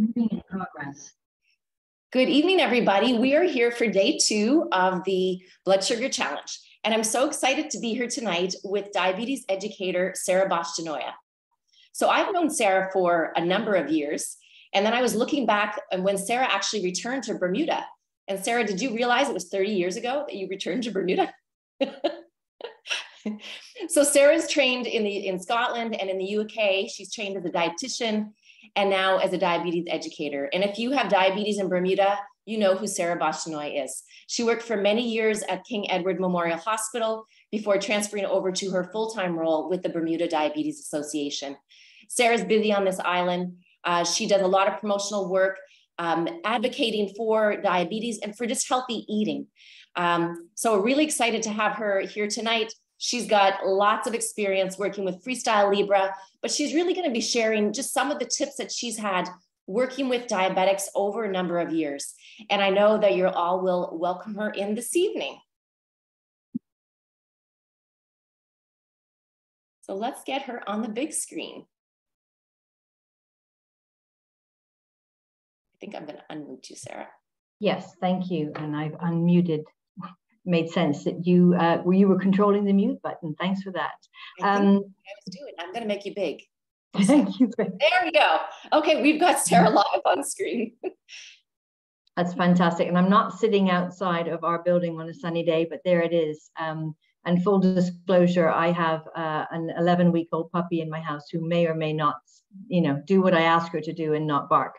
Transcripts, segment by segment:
In progress. Good evening, everybody. We are here for day two of the Blood Sugar Challenge. And I'm so excited to be here tonight with diabetes educator, Sara Bosch de Noya. So I've known Sara for a number of years. And then I was looking back when Sara actually returned to Bermuda. And Sara, did you realize it was 30 years ago that you returned to Bermuda? so Sara's trained in the in Scotland and in the UK. She's trained as a dietitian and now as a diabetes educator. And if you have diabetes in Bermuda, you know who Sara Bosch de Noya is. She worked for many years at King Edward Memorial Hospital before transferring over to her full-time role with the Bermuda Diabetes Association. Sara's busy on this island. Uh, she does a lot of promotional work, um, advocating for diabetes and for just healthy eating. Um, so we're really excited to have her here tonight. She's got lots of experience working with Freestyle Libre, but she's really going to be sharing just some of the tips that she's had working with diabetics over a number of years. And I know that you all will welcome her in this evening. So let's get her on the big screen. I think I'm going to unmute you, Sara. Yes, thank you. And I've unmuted made sense that you uh, you were controlling the mute button. Thanks for that. I, um, I was doing. I'm going to make you big. Thank you. There we go. Okay, we've got Sara live on screen. That's fantastic. And I'm not sitting outside of our building on a sunny day, but there it is. Um, and full disclosure, I have uh, an 11 week old puppy in my house who may or may not, you know, do what I ask her to do and not bark.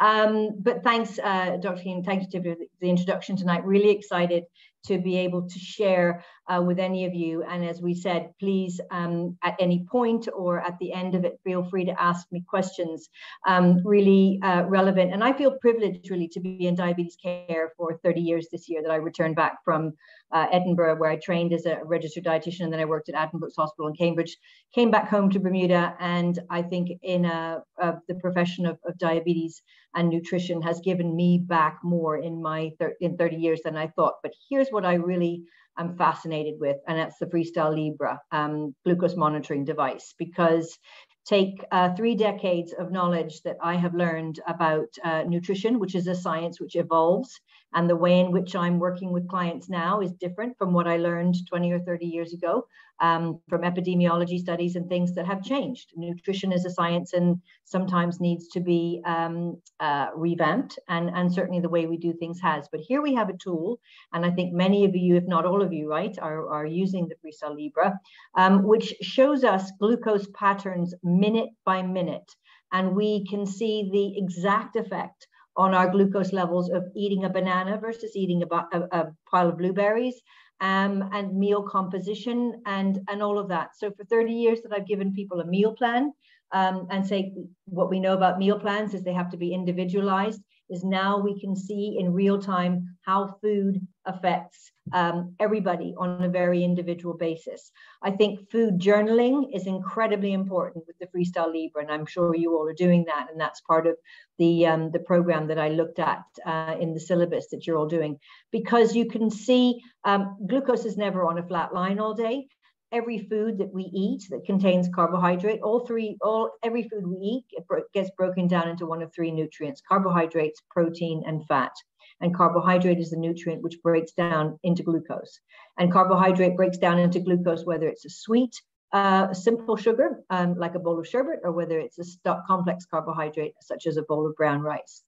Um, but thanks, uh, Dr. Keane. Thanks to the, the introduction tonight. Really excited to be able to share uh, with any of you. And as we said, please, um, at any point or at the end of it, feel free to ask me questions, um, really uh, relevant. And I feel privileged really to be in diabetes care for 30 years this year that I returned back from uh, Edinburgh, where I trained as a registered dietitian, and then I worked at Addenbrooke's Hospital in Cambridge, came back home to Bermuda, and I think in a, the profession of, of, diabetes and nutrition has given me back more in my in 30 years than I thought. But here's what I really am fascinated with, and that's the Freestyle Libre um, glucose monitoring device, because take uh, three decades of knowledge that I have learned about uh, nutrition, which is a science which evolves and the way in which I'm working with clients now is different from what I learned 20 or 30 years ago um, from epidemiology studies and things that have changed. Nutrition is a science and sometimes needs to be um, uh, revamped, and, and certainly the way we do things has. But here we have a tool, and I think many of you, if not all of you, right, are, are using the Freestyle Libre, um, which shows us glucose patterns minute by minute. And we can see the exact effect on our glucose levels of eating a banana versus eating a, a, a pile of blueberries um, and meal composition and, and all of that. So for 30 years that I've given people a meal plan um, and say what we know about meal plans is they have to be individualized is now we can see in real time how food affects um, everybody on a very individual basis. I think food journaling is incredibly important with the Freestyle Libre, and I'm sure you all are doing that, and that's part of the um, the program that I looked at uh, in the syllabus that you're all doing, because you can see um, glucose is never on a flat line all day every food that we eat that contains carbohydrate, all three, all every food we eat it gets broken down into one of three nutrients: carbohydrates, protein, and fat. And carbohydrate is the nutrient which breaks down into glucose. And carbohydrate breaks down into glucose whether it's a sweet, uh, simple sugar, um, like a bowl of sherbet, or whether it's a complex carbohydrate, such as a bowl of brown rice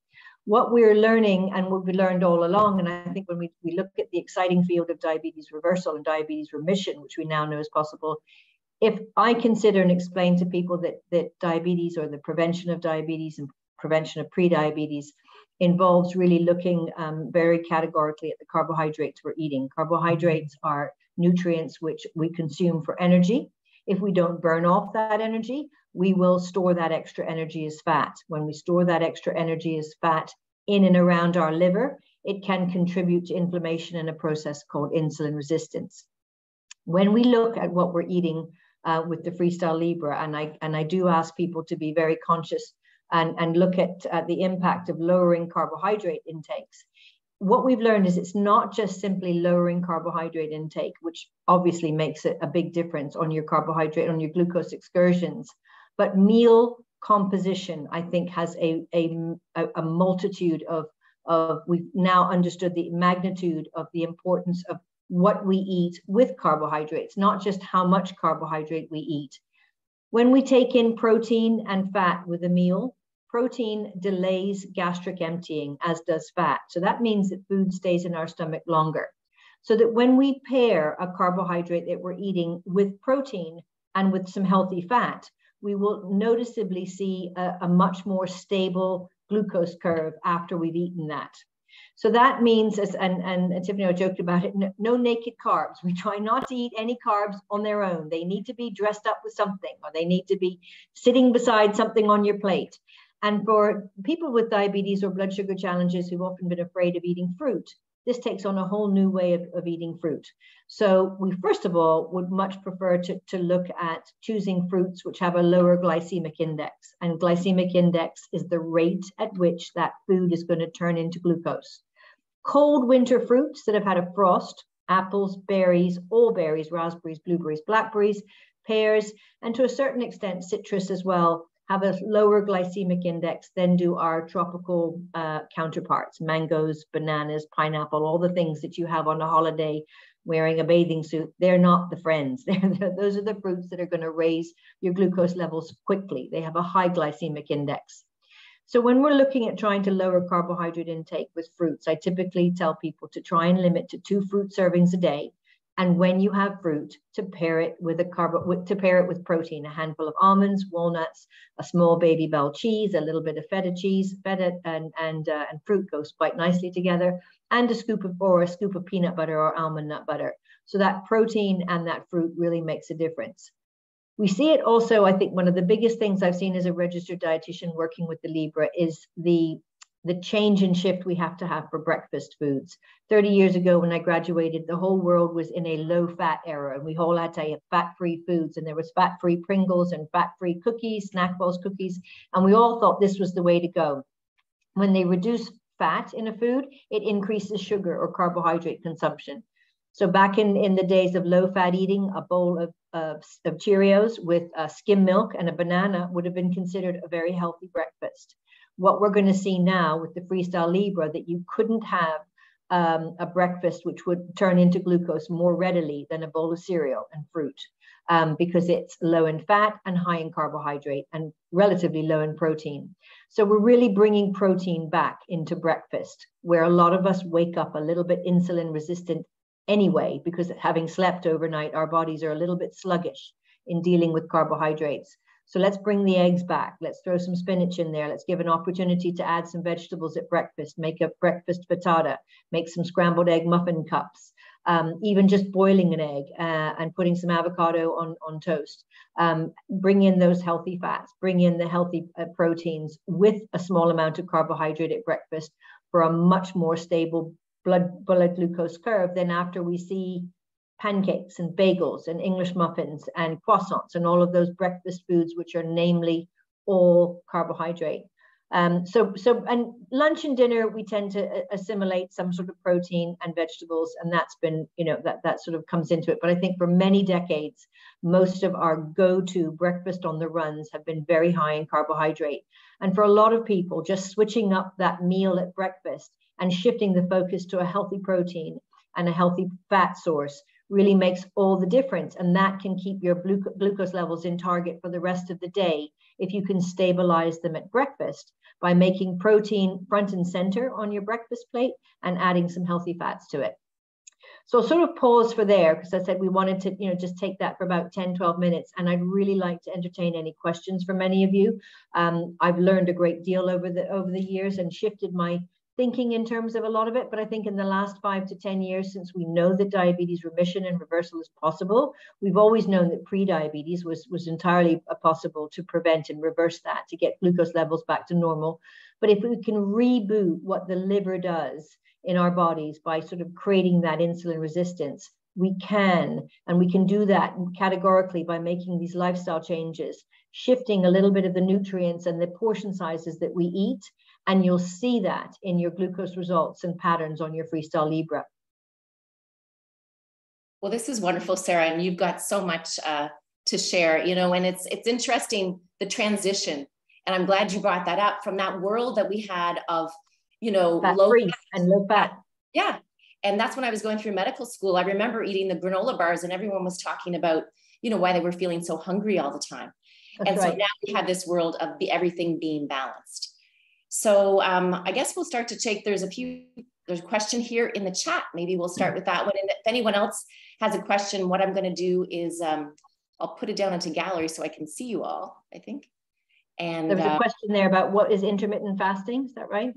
what we're learning and what we learned all along, and I think when we, we look at the exciting field of diabetes reversal and diabetes remission, which we now know is possible, if I consider and explain to people that, that diabetes or the prevention of diabetes and prevention of prediabetes involves really looking um, very categorically at the carbohydrates we're eating. Carbohydrates are nutrients which we consume for energy. If we don't burn off that energy, we will store that extra energy as fat. When we store that extra energy as fat in and around our liver, it can contribute to inflammation in a process called insulin resistance. When we look at what we're eating uh, with the Freestyle Libre, and I, and I do ask people to be very conscious and, and look at uh, the impact of lowering carbohydrate intakes. What we've learned is it's not just simply lowering carbohydrate intake, which obviously makes it a big difference on your carbohydrate, on your glucose excursions, but meal composition, I think, has a, a, a multitude of, of, we've now understood the magnitude of the importance of what we eat with carbohydrates, not just how much carbohydrate we eat. When we take in protein and fat with a meal, protein delays gastric emptying, as does fat. So that means that food stays in our stomach longer. So that when we pair a carbohydrate that we're eating with protein and with some healthy fat, we will noticeably see a, a much more stable glucose curve after we've eaten that. So that means, as, and, and Tiffany I joked about it, no, no, naked carbs. We try not to eat any carbs on their own. They need to be dressed up with something, or they need to be sitting beside something on your plate. And for people with diabetes or blood sugar challenges who've often been afraid of eating fruit, this takes on a whole new way of, of eating fruit. So we first of all would much prefer to, to look at choosing fruits which have a lower glycemic index. And glycemic index is the rate at which that food is going to turn into glucose. Cold winter fruits that have had a frost, apples, berries, all berries, raspberries, blueberries, blackberries, pears, and to a certain extent citrus as well, have a lower glycemic index than do our tropical uh, counterparts, mangoes, bananas, pineapple, all the things that you have on a holiday wearing a bathing suit. They're not the friends. They're, those are the fruits that are going to raise your glucose levels quickly. They have a high glycemic index. So when we're looking at trying to lower carbohydrate intake with fruits, I typically tell people to try and limit to two fruit servings a day and when you have fruit, to pair it with a carb, to pair it with protein, a handful of almonds, walnuts, a small Babybel cheese, a little bit of feta cheese, feta and and uh, and fruit goes quite nicely together, and a scoop of or a scoop of peanut butter or almond nut butter. So that protein and that fruit really makes a difference. We see it also, I think one of the biggest things I've seen as a registered dietitian working with the Libre is the the change and shift we have to have for breakfast foods. 30 years ago, when I graduated, the whole world was in a low fat era, and we all had to have fat free foods, and there was fat free Pringles and fat free cookies, SnackWell's cookies, and we all thought this was the way to go. When they reduce fat in a food, it increases sugar or carbohydrate consumption. So back in, in the days of low fat eating, a bowl of, of, of Cheerios with uh, skim milk and a banana would have been considered a very healthy breakfast what we're going to see now with the Freestyle Libre that you couldn't have um, a breakfast which would turn into glucose more readily than a bowl of cereal and fruit um, because it's low in fat and high in carbohydrate and relatively low in protein. So we're really bringing protein back into breakfast where a lot of us wake up a little bit insulin resistant anyway because having slept overnight, our bodies are a little bit sluggish in dealing with carbohydrates. So let's bring the eggs back. Let's throw some spinach in there. Let's give an opportunity to add some vegetables at breakfast, make a breakfast frittata, make some scrambled egg muffin cups, um, even just boiling an egg uh, and putting some avocado on, on toast. Um, bring in those healthy fats, bring in the healthy uh, proteins with a small amount of carbohydrate at breakfast for a much more stable blood, blood glucose curve than after we see pancakes and bagels and English muffins and croissants and all of those breakfast foods, which are namely all carbohydrate. Um, so, so, and lunch and dinner, we tend to uh, assimilate some sort of protein and vegetables, and that's been, you know, that that sort of comes into it. But I think for many decades, most of our go-to breakfast on the runs have been very high in carbohydrate. And for a lot of people, just switching up that meal at breakfast and shifting the focus to a healthy protein and a healthy fat source really makes all the difference. And that can keep your glucose levels in target for the rest of the day if you can stabilize them at breakfast by making protein front and center on your breakfast plate and adding some healthy fats to it. So I'll sort of pause for there because I said we wanted to, you know, just take that for about 10, 12 minutes. And I'd really like to entertain any questions from any of you. Um, I've learned a great deal over the over the years and shifted my thinking in terms of a lot of it, but I think in the last five to 10 years, since we know that diabetes remission and reversal is possible, we've always known that pre-diabetes was, was entirely possible to prevent and reverse that, to get glucose levels back to normal. But if we can reboot what the liver does in our bodies by sort of creating that insulin resistance, we can, and we can do that categorically by making these lifestyle changes, shifting a little bit of the nutrients and the portion sizes that we eat, and you'll see that in your glucose results and patterns on your Freestyle Libre. Well, this is wonderful, Sara, and you've got so much uh, to share. You know, and it's it's interesting the transition And I'm glad you brought that up from that world that we had of, you know, fat low fat. and low fat. Yeah. And that's when I was going through medical school. I remember eating the granola bars and everyone was talking about, you know, why they were feeling so hungry all the time. That's and right. so now we have this world of the, everything being balanced. So um, I guess we'll start to take, there's a few, there's a question here in the chat. Maybe we'll start with that one. And if anyone else has a question, what I'm gonna do is um, I'll put it down into gallery so I can see you all, I think. And there's uh, a question there about what is intermittent fasting, is that right?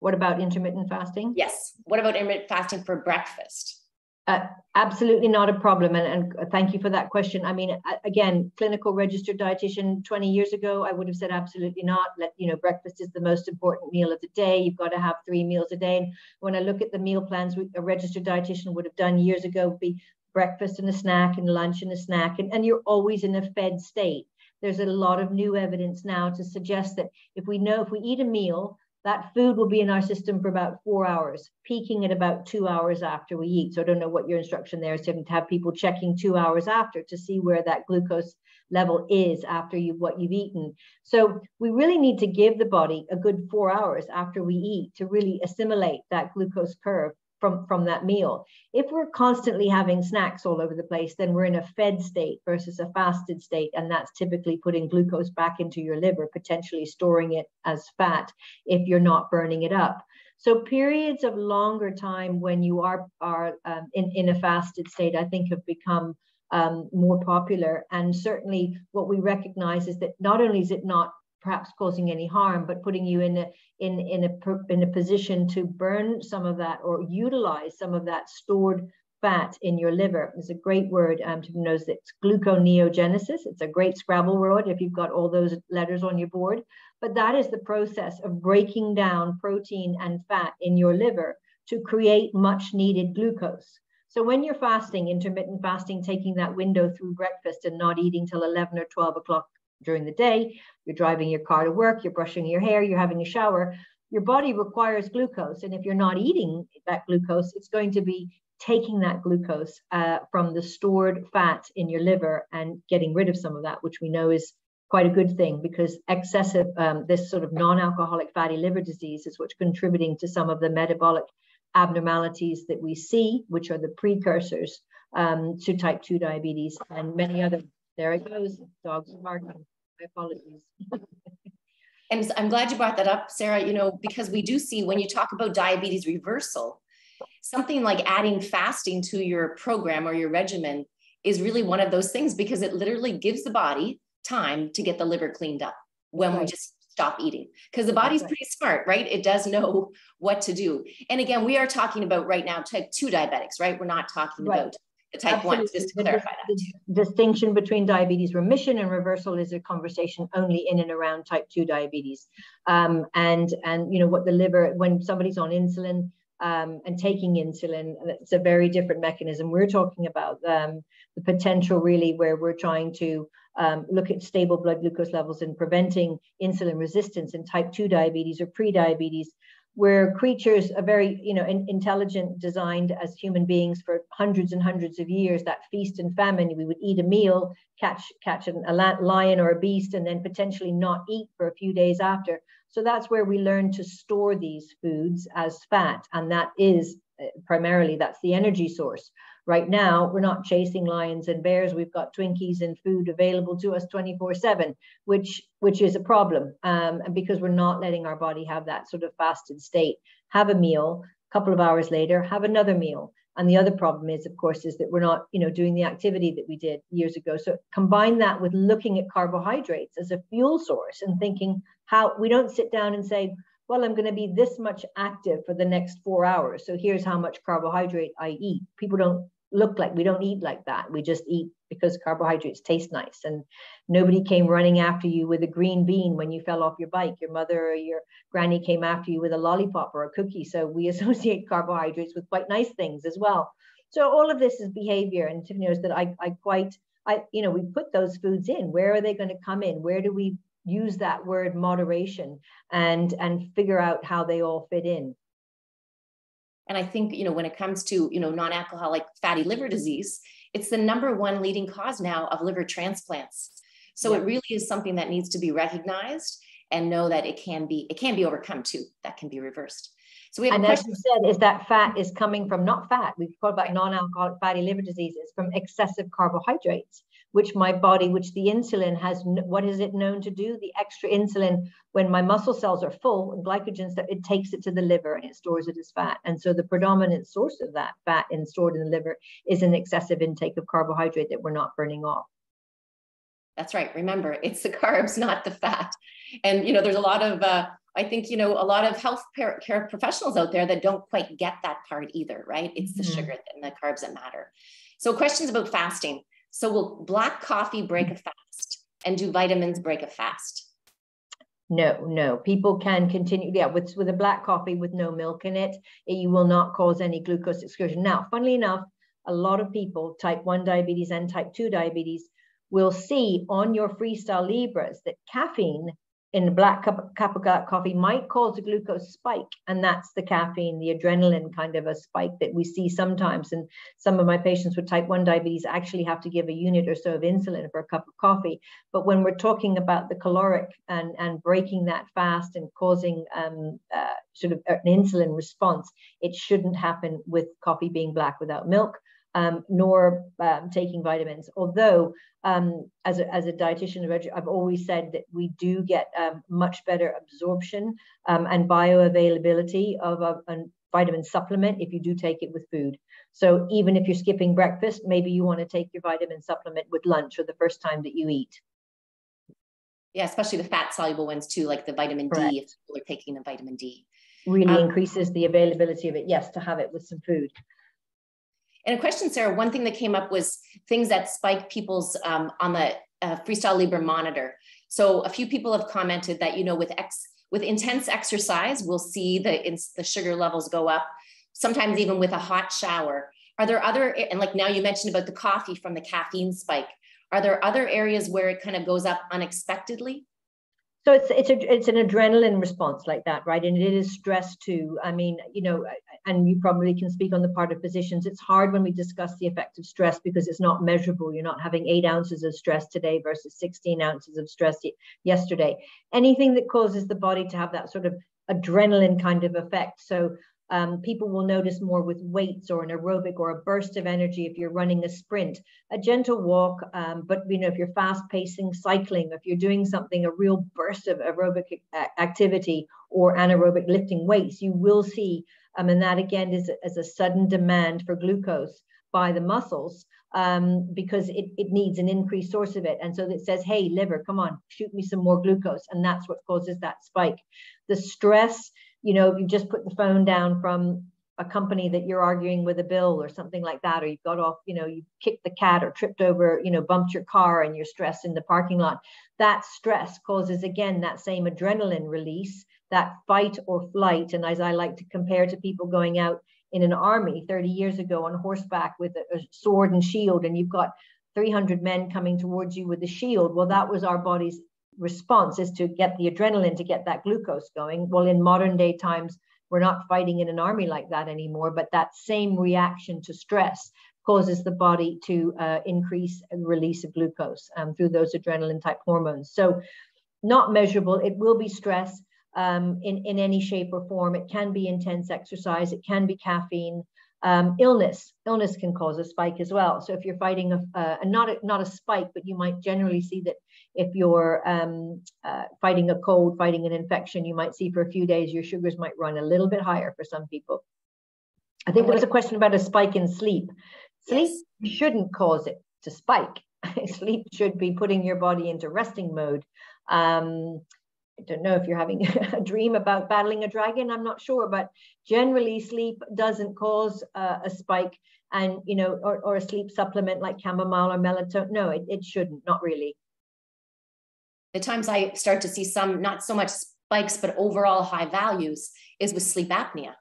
What about intermittent fasting? Yes. What about intermittent fasting for breakfast? Uh, absolutely not a problem. And, and, thank you for that question. I mean, again, clinical registered dietitian 20 years ago, I would have said absolutely not. Let, you know, breakfast is the most important meal of the day. You've got to have three meals a day. And when I look at the meal plans a registered dietitian would have done years ago, be breakfast and a snack and lunch and a snack. And, and you're always in a fed state. There's a lot of new evidence now to suggest that if we know if we eat a meal that food will be in our system for about four hours, peaking at about two hours after we eat. So I don't know what your instruction there is to have people checking two hours after to see where that glucose level is after you what you've eaten. So we really need to give the body a good four hours after we eat to really assimilate that glucose curve from, from that meal. If we're constantly having snacks all over the place, then we're in a fed state versus a fasted state. And that's typically putting glucose back into your liver, potentially storing it as fat if you're not burning it up. So periods of longer time when you are, are um, in, in a fasted state, I think have become um, more popular. And certainly what we recognize is that not only is it not perhaps causing any harm, but putting you in a in in a in a position to burn some of that or utilize some of that stored fat in your liver. It's a great word um, to know that it's gluconeogenesis. It's a great Scrabble word if you've got all those letters on your board. But that is the process of breaking down protein and fat in your liver to create much needed glucose. So when you're fasting, intermittent fasting, taking that window through breakfast and not eating till 11 or 12 o'clock during the day, you're driving your car to work, you're brushing your hair, you're having a shower, your body requires glucose. And if you're not eating that glucose, it's going to be taking that glucose uh, from the stored fat in your liver and getting rid of some of that, which we know is quite a good thing because excessive, um, this sort of non alcoholic fatty liver disease is what's contributing to some of the metabolic abnormalities that we see, which are the precursors um, to type 2 diabetes and many other there it goes. Dogs are barking. My apologies. and I'm glad you brought that up, Sara, you know, because we do see when you talk about diabetes reversal, something like adding fasting to your program or your regimen is really one of those things because it literally gives the body time to get the liver cleaned up when right. we just stop eating because the body's pretty smart right it does know what to do and again we are talking about right now type 2 diabetics right we're not talking right. about the type Absolutely. one, just to clarify the, that. distinction between diabetes remission and reversal is a conversation only in and around type 2 diabetes. Um, and, and, you know, what the liver, when somebody's on insulin, um, and taking insulin, it's a very different mechanism. We're talking about um, the potential really where we're trying to um, look at stable blood glucose levels and preventing insulin resistance in type 2 diabetes or pre-diabetes we're creatures are very you know in, intelligent designed as human beings for hundreds and hundreds of years that feast and famine. We would eat a meal catch catch an, a lion or a beast and then potentially not eat for a few days after. So that's where we learn to store these foods as fat and that is uh, primarily that's the energy source Right now, we're not chasing lions and bears. We've got Twinkies and food available to us 24 7, which, which is a problem. Um, and because we're not letting our body have that sort of fasted state, have a meal, a couple of hours later, have another meal. And the other problem is, of course, is that we're not, you know, doing the activity that we did years ago. So combine that with looking at carbohydrates as a fuel source and thinking how we don't sit down and say, well, I'm going to be this much active for the next four hours. So here's how much carbohydrate I eat. People don't look like we don't eat like that. We just eat because carbohydrates taste nice. And nobody came running after you with a green bean when you fell off your bike. Your mother or your granny came after you with a lollipop or a cookie. So we associate carbohydrates with quite nice things as well. So all of this is behavior. And tiffany knows that i, I quite i you know we put those foods in. Where are they going to come in? Where do we use that word moderation and and figure out how they all fit in and I think, you know, when it comes to, you know, non-alcoholic fatty liver disease, it's the number one leading cause now of liver transplants. So yeah. it really is something that needs to be recognized and know that it can be it can be overcome too. That can be reversed. So we have and as you said, is that fat is coming from not fat. We've talked about non-alcoholic fatty liver diseases from excessive carbohydrates, which my body, which the insulin has, what is it known to do? The extra insulin, when my muscle cells are full and glycogen stuff, it takes it to the liver and it stores it as fat. And so the predominant source of that fat in, stored in the liver is an excessive intake of carbohydrate that we're not burning off. That's right. Remember, it's the carbs, not the fat. And you know, there's a lot of uh, I think, you know, a lot of health care professionals out there that don't quite get that part either, right? It's the mm-hmm. sugar and the carbs that matter. So questions about fasting. So will black coffee break a mm-hmm. fast? And do vitamins break a fast? No, no. People can continue, yeah, with, with a black coffee with no milk in it, it, you will not cause any glucose excursion. Now, funnily enough, a lot of people, type 1 diabetes and type 2 diabetes, will see on your Freestyle Libres that caffeine in a black cup, cup of coffee might cause a glucose spike. And that's the caffeine, the adrenaline kind of a spike that we see sometimes. And some of my patients with type 1 diabetes actually have to give a unit or so of insulin for a cup of coffee. But when we're talking about the caloric and, and breaking that fast and causing um, uh, sort of an insulin response, it shouldn't happen with coffee being black without milk um, nor um, taking vitamins. Although, um, as, a, as a dietitian, I've always said that we do get um, much better absorption um, and bioavailability of a, a, vitamin supplement if you do take it with food. So even if you're skipping breakfast, maybe you want to take your vitamin supplement with lunch or the first time that you eat. Yeah, especially the fat soluble ones too, like the vitamin Correct. D, if people are taking the vitamin D. Really um, increases the availability of it, yes, to have it with some food. And a question, Sara, one thing that came up was things that spike people's um, on the uh, Freestyle Libre monitor. So a few people have commented that, you know, with ex with intense exercise, we'll see the, the sugar levels go up, sometimes even with a hot shower. Are there other, and like now you mentioned about the coffee from the caffeine spike, are there other areas where it kind of goes up unexpectedly? So it's it's a it's an adrenaline response like that right? And it is stress too. I mean you know and you probably can speak on the part of physicians. It's hard when we discuss the effect of stress because it's not measurable. You're not having eight ounces of stress today versus 16 ounces of stress yesterday. Anything that causes the body to have that sort of adrenaline kind of effect. So um, people will notice more with weights or an aerobic or a burst of energy if you're running a sprint, a gentle walk. Um, but you know, if you're fast pacing cycling, if you're doing something, a real burst of aerobic activity or anaerobic lifting weights, you will see. Um, and that again is, is a sudden demand for glucose by the muscles um, because it, it needs an increased source of it. And so it says, hey, liver, come on, shoot me some more glucose. And that's what causes that spike. The stress you know, if you just put the phone down from a company that you're arguing with a bill or something like that, or you've got off, you know, you kicked the cat or tripped over, you know, bumped your car and you're stressed in the parking lot. That stress causes, again, that same adrenaline release, that fight or flight. And as I like to compare to people going out in an army 30 years ago on horseback with a, a sword and shield, and you've got 300 men coming towards you with a shield. Well, that was our body's response is to get the adrenaline to get that glucose going. Well, in modern day times, we're not fighting in an army like that anymore, but that same reaction to stress causes the body to uh, increase release of glucose um, through those adrenaline type hormones. So, not measurable, it will be stress um, in, in any shape or form. It can be intense exercise, it can be caffeine. Um, illness, illness can cause a spike as well. So if you're fighting a, uh, not a, not a spike, but you might generally see that if you're um, uh, fighting a cold, fighting an infection, you might see for a few days your sugars might run a little bit higher for some people. I think there was a question about a spike in sleep. Sleep yes. shouldn't cause it to spike. sleep should be putting your body into resting mode. Um, I don't know if you're having a dream about battling a dragon. I'm not sure, but generally sleep doesn't cause uh, a spike, and you know, or, or a sleep supplement like chamomile or melatonin. No, it, it shouldn't. Not really the times I start to see some, not so much spikes, but overall high values is with sleep apnea.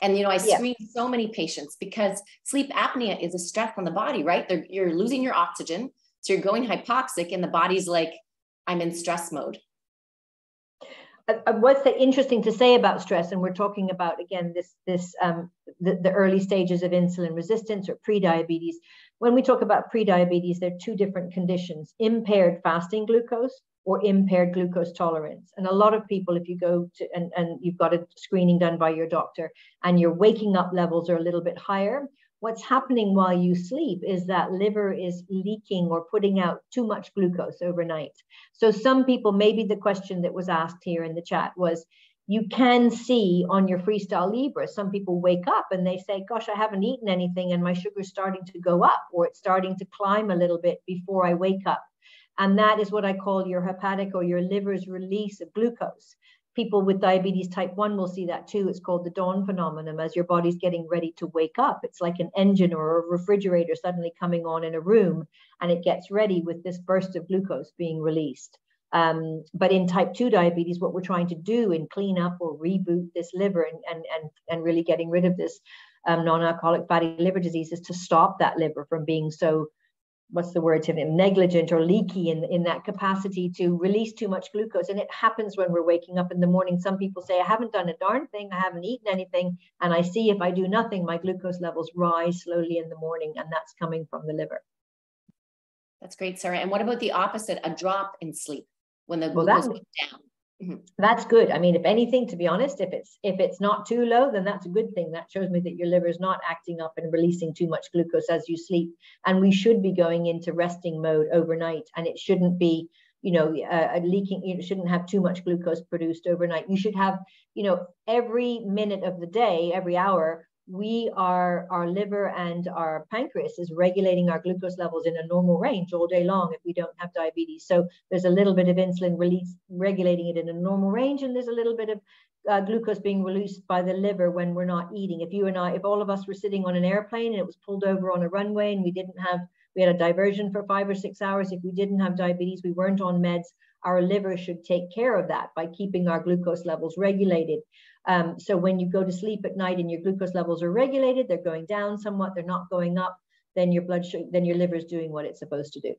And you know, I yeah. screen so many patients because sleep apnea is a stress on the body, right? They're, you're losing your oxygen, so you're going hypoxic, and the body's like, "I'm in stress mode." uh, uh, what's the interesting to say about stress and we're talking about again this this um, the, the early stages of insulin resistance or pre-diabetes when we talk about pre-diabetes there are two different conditions impaired fasting glucose or impaired glucose tolerance and a lot of people if you go to and, and you've got a screening done by your doctor and your waking up levels are a little bit higher what's happening while you sleep is that liver is leaking or putting out too much glucose overnight. So some people, maybe the question that was asked here in the chat was, you can see on your freestyle Libre, some people wake up and they say, gosh, I haven't eaten anything and my sugar's starting to go up or it's starting to climb a little bit before I wake up. And that is what I call your hepatic or your liver's release of glucose people with diabetes type 1 will see that too. It's called the dawn phenomenon as your body's getting ready to wake up. It's like an engine or a refrigerator suddenly coming on in a room and it gets ready with this burst of glucose being released. Um, but in type 2 diabetes, what we're trying to do in clean up or reboot this liver and, and, and, and really getting rid of this um, non alcoholic fatty liver disease is to stop that liver from being so what's the word to them negligent or leaky in, in that capacity to release too much glucose. And it happens when we're waking up in the morning. Some people say i haven't done a darn thing. I haven't eaten anything. And i see if i do nothing my glucose levels rise slowly in the morning and that's coming from the liver. That's great sara. And what about the opposite a drop in sleep when the well, glucose goes down Mm-hmm. That's good. I mean, if anything, to be honest, if it's if it's not too low, then that's a good thing. That shows me that your liver is not acting up and releasing too much glucose as you sleep. And we should be going into resting mode overnight, and it shouldn't be, you know, uh, leaking. You shouldn't have too much glucose produced overnight. You should have, you know, every minute of the day, every hour, we are our liver and our pancreas is regulating our glucose levels in a normal range all day long if we don't have diabetes. So there's a little bit of insulin release regulating it in a normal range and there's a little bit of uh, glucose being released by the liver when we're not eating. If you and i if all of us were sitting on an airplane and it was pulled over on a runway and we didn't have we had a diversion for five or six hours if we didn't have diabetes we weren't on meds our liver should take care of that by keeping our glucose levels regulated um, so when you go to sleep at night and your glucose levels are regulated, they're going down somewhat, they're not going up, then your blood sugar, then your liver is doing what it's supposed to do.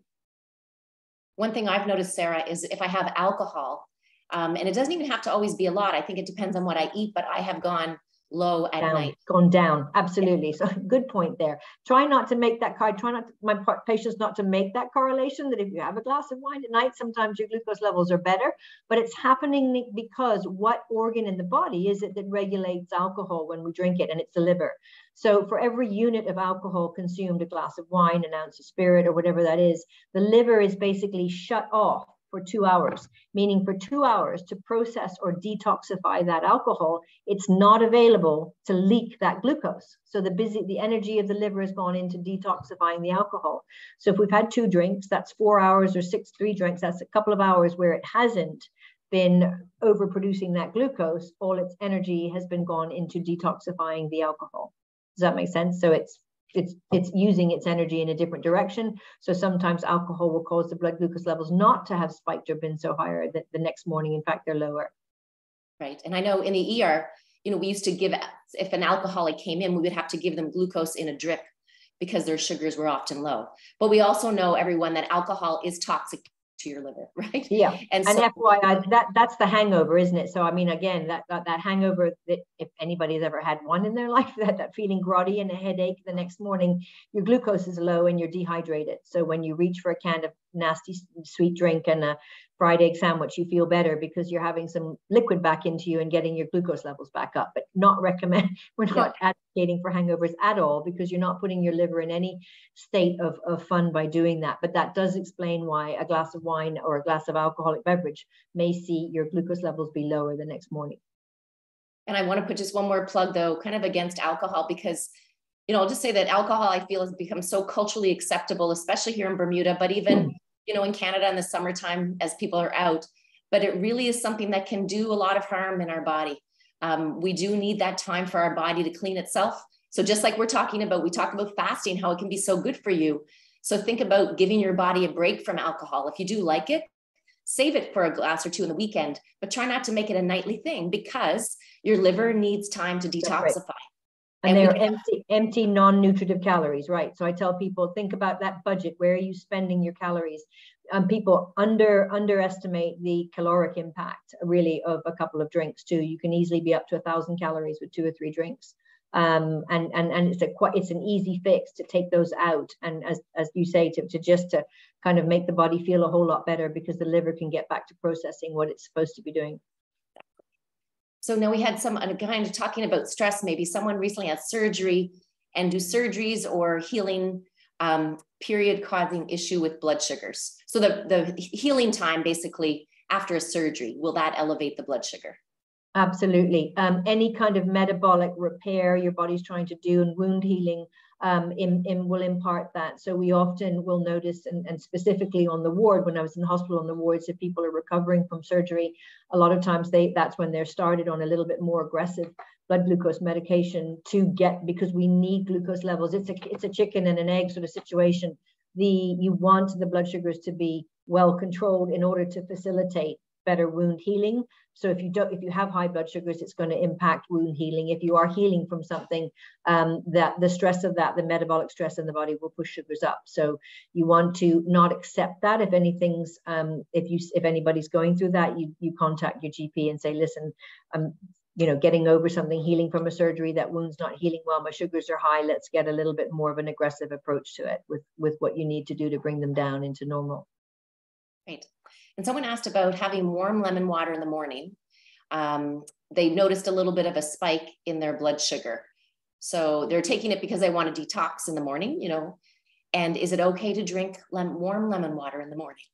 One thing I've noticed, Sara, is if I have alcohol, um, and it doesn't even have to always be a lot. I think it depends on what I eat, but I have gone low at down, night. Gone down, absolutely. So good point there. Try not to make that card. Try not to, my patients not to make that correlation that if you have a glass of wine at night, sometimes your glucose levels are better. But it's happening because what organ in the body is it that regulates alcohol when we drink it, and it's the liver. So for every unit of alcohol consumed, a glass of wine, an ounce of spirit, or whatever that is, the liver is basically shut off for two hours, meaning for two hours to process or detoxify that alcohol, it's not available to leak that glucose. So the busy, the energy of the liver has gone into detoxifying the alcohol. So if we've had two drinks, that's four hours or six, three drinks, that's a couple of hours where it hasn't been overproducing that glucose, all its energy has been gone into detoxifying the alcohol. Does that make sense? So it's it's it's using its energy in a different direction. So sometimes alcohol will cause the blood glucose levels not to have spiked or been so higher that the next morning, in fact, they're lower. Right. And I know in the ER, you know, we used to give if an alcoholic came in, we would have to give them glucose in a drip because their sugars were often low. But we also know everyone that alcohol is toxic to your liver, right? Yeah. And, and so, FYI, that that's the hangover, isn't it? So I mean, again, that that, that hangover that if anybody's ever had one in their life, that that feeling groggy and a headache the next morning, your glucose is low and you're dehydrated. So when you reach for a can of nasty sweet drink and a fried egg sandwich, you feel better because you're having some liquid back into you and getting your glucose levels back up. But not recommend, we're not yeah. advocating for hangovers at all because you're not putting your liver in any state of, of fun by doing that. But that does explain why a glass of wine or a glass of alcoholic beverage may see your glucose levels be lower the next morning. And I want to put just one more plug though, kind of against alcohol because you know, I'll just say that alcohol I feel has become so culturally acceptable, especially here in Bermuda, but even mm you know, in Canada in the summertime as people are out. But it really is something that can do a lot of harm in our body. Um, we do need that time for our body to clean itself. So just like we're talking about, we talk about fasting, how it can be so good for you. So think about giving your body a break from alcohol. If you do like it, save it for a glass or two in the weekend, but try not to make it a nightly thing because your liver needs time to detoxify and, they're empty, empty, non-nutritive calories, right? So I tell people, think about that budget. Where are you spending your calories? um, people under underestimate the caloric impact really of a couple of drinks too. You can easily be up to a thousand calories with two or three drinks. Um, and and and it's a quite it's an easy fix to take those out and as as you say to, to just to kind of make the body feel a whole lot better because the liver can get back to processing what it's supposed to be doing so now we had some uh, kind of talking about stress. Maybe someone recently had surgery and do surgeries or healing um, period causing issue with blood sugars. So the the healing time basically after a surgery will that elevate the blood sugar? Absolutely. Um, any kind of metabolic repair your body's trying to do and wound healing um, in, in will impart that. So we often will notice, and, and specifically on the ward, when I was in the hospital on the wards, if people are recovering from surgery, a lot of times they that's when they're started on a little bit more aggressive blood glucose medication to get because we need glucose levels. It's a it's a chicken and an egg sort of situation. The you want the blood sugars to be well controlled in order to facilitate better wound healing. So if you don't, if you have high blood sugars, it's going to impact wound healing. If you are healing from something, um, that the stress of that, the metabolic stress in the body will push sugars up. So you want to not accept that. If anything's, um, if you, if anybody's going through that, you you contact your GP and say, listen, I'm, you know, getting over something, healing from a surgery, that wound's not healing well, my sugars are high. Let's get a little bit more of an aggressive approach to it with with what you need to do to bring them down into normal. Right. And someone asked about having warm lemon water in the morning. Um, they noticed a little bit of a spike in their blood sugar. So they're taking it because they want to detox in the morning, you know. And is it okay to drink lem- warm lemon water in the morning?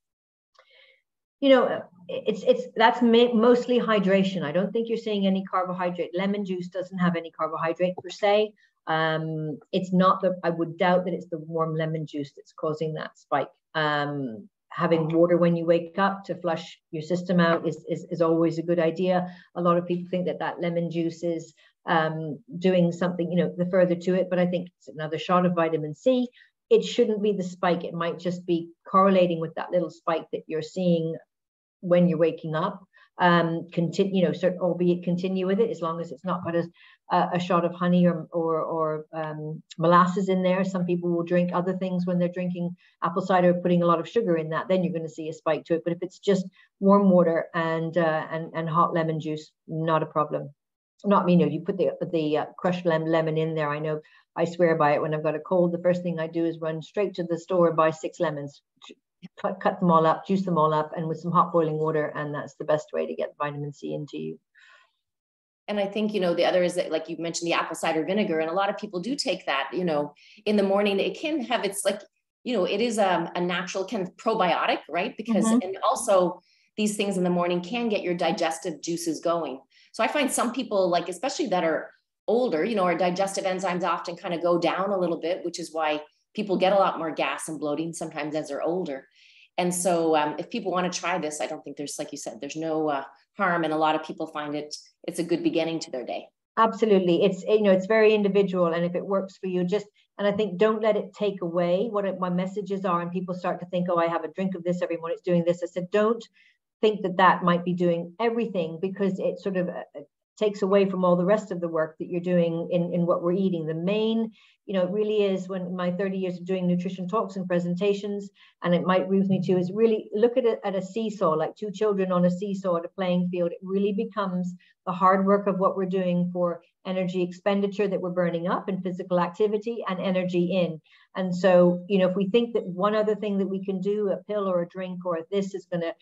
You know, it's it's that's mostly hydration. I don't think you're seeing any carbohydrate. Lemon juice doesn't have any carbohydrate per se. Um, it's not that I would doubt that it's the warm lemon juice that's causing that spike. Um, having water when you wake up to flush your system out is, is, is always a good idea. A lot of people think that that lemon juice is um, doing something, you know, the further to it, but I think it's another shot of vitamin C. It shouldn't be the spike. It might just be correlating with that little spike that you're seeing when you're waking up um, continue, you know, cert, albeit continue with it as long as it's not got a, a shot of honey or or, or um, molasses in there. Some people will drink other things when they're drinking apple cider, putting a lot of sugar in that. Then you're going to see a spike to it. But if it's just warm water and uh, and and hot lemon juice, not a problem. Not you know, you put the the uh, crushed lemon lemon in there. I know I swear by it. When I've got a cold, the first thing I do is run straight to the store and buy six lemons, cut, cut them all up, juice them all up, and with some hot boiling water. And that's the best way to get vitamin C into you. And I think, you know, the other is that, like you mentioned, the apple cider vinegar. And a lot of people do take that, you know, in the morning. It can have, it's like, you know, it is um, a natural kind of probiotic, right? Because, mm-hmm. and also these things in the morning can get your digestive juices going. So I find some people, like, especially that are older, you know, our digestive enzymes often kind of go down a little bit, which is why people get a lot more gas and bloating sometimes as they're older. And so um, if people want to try this, I don't think there's, like you said, there's no uh, harm. And a lot of people find it, it's a good beginning to their day. Absolutely. It's, you know, it's very individual. And if it works for you, just, and I think don't let it take away what it, my messages are. And people start to think, oh, I have a drink of this every morning, it's doing this. I said, don't think that that might be doing everything because it sort of uh, takes away from all the rest of the work that you're doing in, in what we're eating. The main, you know, it really is when my 30 years of doing nutrition talks and presentations, and it might move me to is really look at it at a seesaw, like two children on a seesaw at a playing field. It really becomes the hard work of what we're doing for energy expenditure that we're burning up and physical activity and energy in. And so, you know, if we think that one other thing that we can do, a pill or a drink or this is going to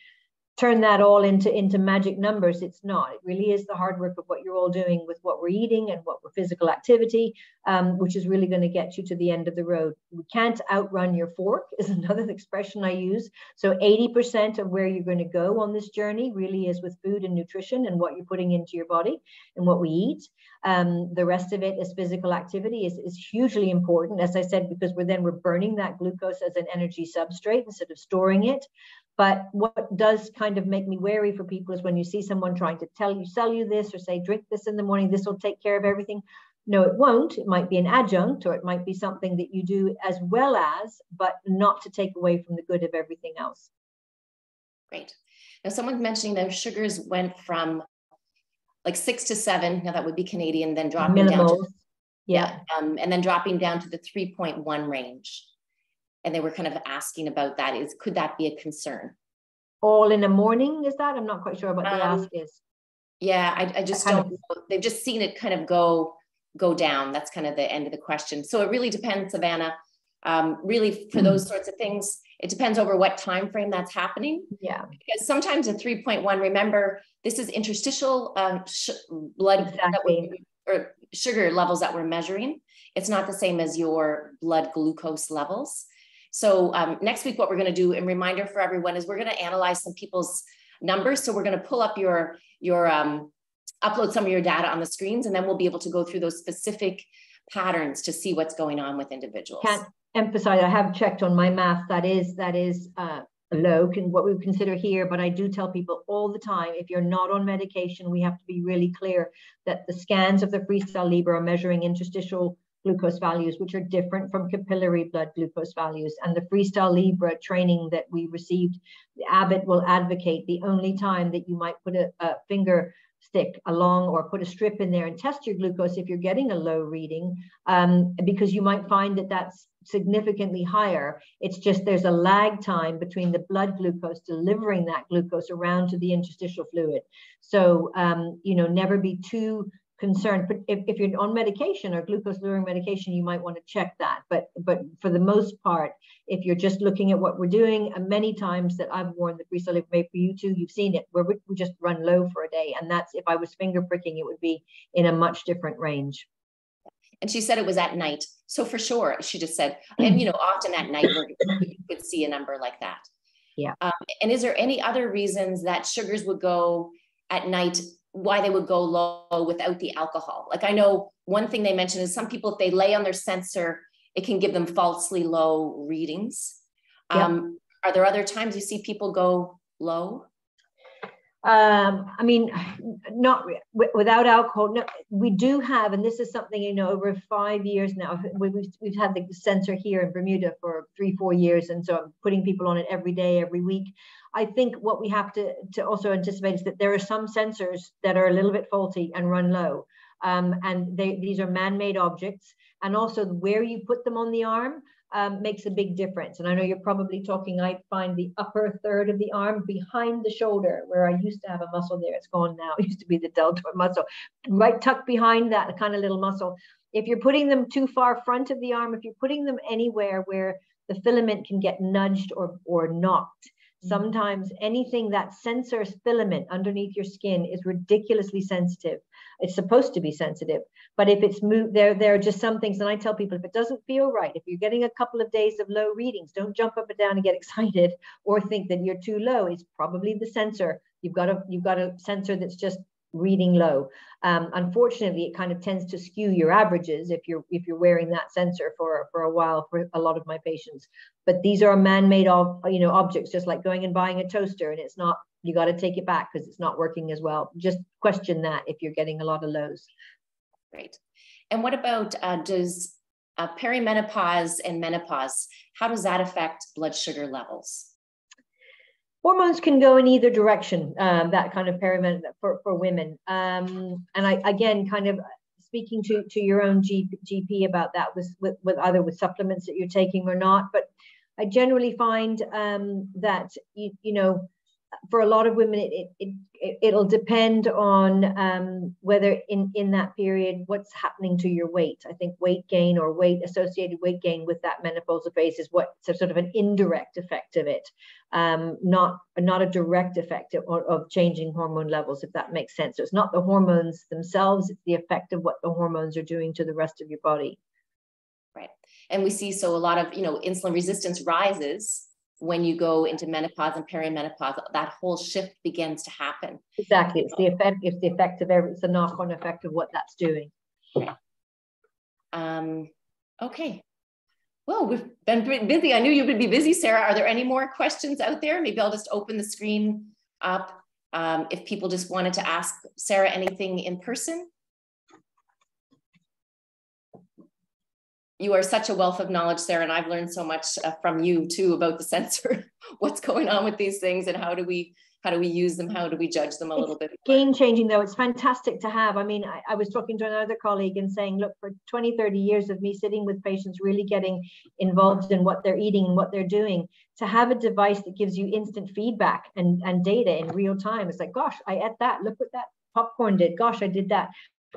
turn that all into into magic numbers. It's not. It really is the hard work of what you're all doing with what we're eating and what we're physical activity um, which is really going to get you to the end of the road. We can't outrun your fork is another expression i use. So 80% of where you're going to go on this journey really is with food and nutrition and what you're putting into your body and what we eat. Um, the rest of it is physical activity is, is hugely important as i said because we're then we're burning that glucose as an energy substrate instead of storing it but what does kind of make me wary for people is when you see someone trying to tell you, sell you this or say, drink this in the morning, this will take care of everything. No, it won't. It might be an adjunct or it might be something that you do as well as, but not to take away from the good of everything else. Great. Now, someone's mentioning their sugars went from like six to seven. Now, that would be Canadian, then dropping Minimals. down to, yeah. Um, and then dropping down to the 3.1 range. And they were kind of asking about that. Is could that be a concern? All in the morning, is that? I'm not quite sure what the um, ask is. Yeah, I, I just don't. Of, they've just seen it kind of go go down. That's kind of the end of the question. So it really depends, Savannah. Um, really, for hmm. those sorts of things, it depends over what time frame that's happening. Yeah. Because sometimes a 3.1, remember, this is interstitial um, blood exactly. or sugar levels that we're measuring. It's not the same as your blood glucose levels. So um, next week, what we're going to do, and reminder for everyone, is we're going to analyze some people's numbers. So we're going to pull up your your um, upload some of your data on the screens, and then we'll be able to go through those specific patterns to see what's going on with individuals. Can't emphasize. I have checked on my math. That is that is uh, low, can what we consider here. But I do tell people all the time, if you're not on medication, we have to be really clear that the scans of the Freestyle Libre are measuring interstitial glucose values, which are different from capillary blood glucose values. And the Freestyle Libre training that we received, Abbott will advocate the only time that you might put a, a finger stick along or put a strip in there and test your glucose if you're getting a low reading, um, because you might find that that's significantly higher. It's just there's a lag time between the blood glucose delivering that glucose around to the interstitial fluid. So, um, you know, never be too concerned. But if, if you're on medication or glucose lowering medication, you might want to check that. But but for the most part, if you're just looking at what we're doing, and many times that I've worn the Freestyle Libre for you too, you've seen it where we, we just run low for a day. And that's if I was finger pricking, it would be in a much different range. And she said it was at night. So for sure, she just said, and you know, often at night you could see a number like that. Yeah. Um, and is there any other reasons that sugars would go at night? Why they would go low without the alcohol? Like I know one thing they mentioned is some people if they lay on their sensor, it can give them falsely low readings. Yeah. Um, are there other times you see people go low? Um, I mean, not without alcohol. No, we do have, and this is something you know, over five years now. We've we've had the sensor here in Bermuda for three, four years, and so I'm putting people on it every day, every week. I think what we have to to also anticipate is that there are some sensors that are a little bit faulty and run low, um, and they, these are man-made objects, and also where you put them on the arm um, makes a big difference. And I know you're probably talking, I find the upper third of the arm behind the shoulder where I used to have a muscle there. It's gone now. It used to be the deltoid muscle, right tucked behind that kind of little muscle. If you're putting them too far front of the arm, if you're putting them anywhere where the filament can get nudged or, or knocked, mm-hmm. sometimes anything that sensors filament underneath your skin is ridiculously sensitive it's supposed to be sensitive. But if it's moved, there, there are just some things. And I tell people if it doesn't feel right, if you're getting a couple of days of low readings, don't jump up and down and get excited or think that you're too low. It's probably the sensor. You've got a you've got a sensor that's just reading low. Um, unfortunately, it kind of tends to skew your averages if you're if you're wearing that sensor for for a while for a lot of my patients. But these are man-made of you know objects, just like going and buying a toaster, and it's not you got to take it back because it's not working as well. Just question that if you're getting a lot of lows. Great. And what about uh, does uh, perimenopause and menopause, how does that affect blood sugar levels? Hormones can go in either direction, um, that kind of perimenopause for, for women. Um, and I, again, kind of speaking to, to your own GP about that with, with, with either with supplements that you're taking or not. But I generally find um, that, you, you know, for a lot of women, it, it, it, it'll depend on um, whether in, in that period, what's happening to your weight. I think weight gain or weight associated weight gain with that menopausal phase is what sort of an indirect effect of it, um, not, not a direct effect of, of changing hormone levels, if that makes sense. So it's not the hormones themselves, it's the effect of what the hormones are doing to the rest of your body. Right. And we see so a lot of, you know, insulin resistance rises when you go into menopause and perimenopause, that whole shift begins to happen. Exactly. It's the effect, it's the effect of every, it's the knock-on effect of what that's doing. Um, okay. Well, we've been busy. I knew you would be busy, Sara. Are there any more questions out there? Maybe I'll just open the screen up. Um, if people just wanted to ask Sara anything in person. You are such a wealth of knowledge, Sara, and I've learned so much uh, from you too about the sensor, what's going on with these things, and how do we how do we use them? How do we judge them a it's little bit? Game changing though. It's fantastic to have. I mean I, I, was talking to another colleague and saying look for 20 30 years of me sitting with patients really getting involved in what they're eating and what they're doing to have a device that gives you instant feedback and, and data in real time it's like gosh i ate that. Look what that popcorn did. Gosh i did that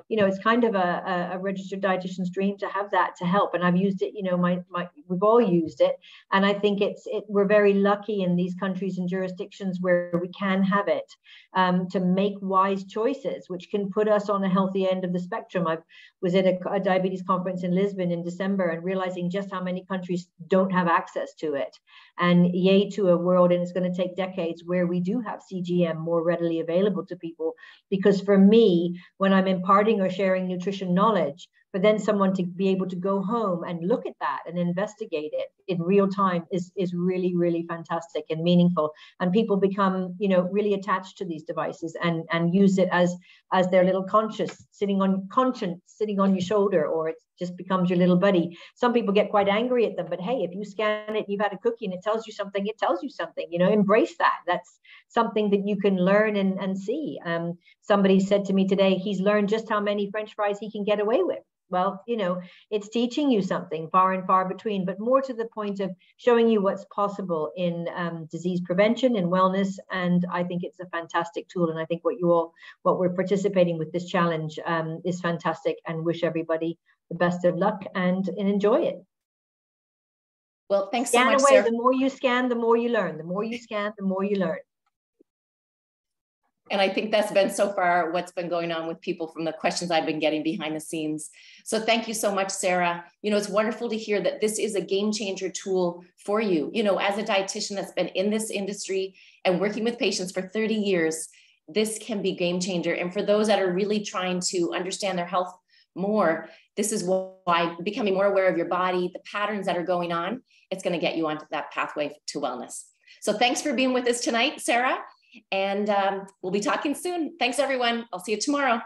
you know, it's kind of a, a, registered dietitian's dream to have that to help. And I've used it, you know, my, my we've all used it. And I think it's it we're very lucky in these countries and jurisdictions where we can have it um, to make wise choices, which can put us on a healthy end of the spectrum. I was at a, a diabetes conference in Lisbon in December and realizing just how many countries don't have access to it. And yay to a world, and it's going to take decades where we do have CGM more readily available to people. Because for me, when I'm or sharing nutrition knowledge, for then someone to be able to go home and look at that and investigate it in real time is is really really fantastic and meaningful. And people become you know really attached to these devices and and use it as as their little conscious sitting on conscience sitting on your shoulder or it just becomes your little buddy. Some people get quite angry at them but hey if you scan it you've had a cookie and it tells you something it tells you something you know embrace that. That's something that you can learn and, and see. Um, somebody said to me today he's learned just how many french fries he can get away with well you know it's teaching you something far and far between but more to the point of showing you what's possible in um, disease prevention and wellness. And i think it's a fantastic tool. And i think what you all what we're participating with this challenge um, is fantastic. And wish everybody the best of luck and, and enjoy it. Well thanks scan so much away. Sara. the more you scan the more you learn. The more you scan the more you learn and I think that's been so far what's been going on with people from the questions I've been getting behind the scenes. So thank you so much, Sara. You know, it's wonderful to hear that this is a game changer tool for you. You know, as a dietitian that's been in this industry and working with patients for 30 years, this can be game changer. And for those that are really trying to understand their health more, this is why becoming more aware of your body, the patterns that are going on, it's going to get you onto that pathway to wellness. So thanks for being with us tonight, Sara. And um, we'll be talking soon. Thanks, everyone. I'll see you tomorrow.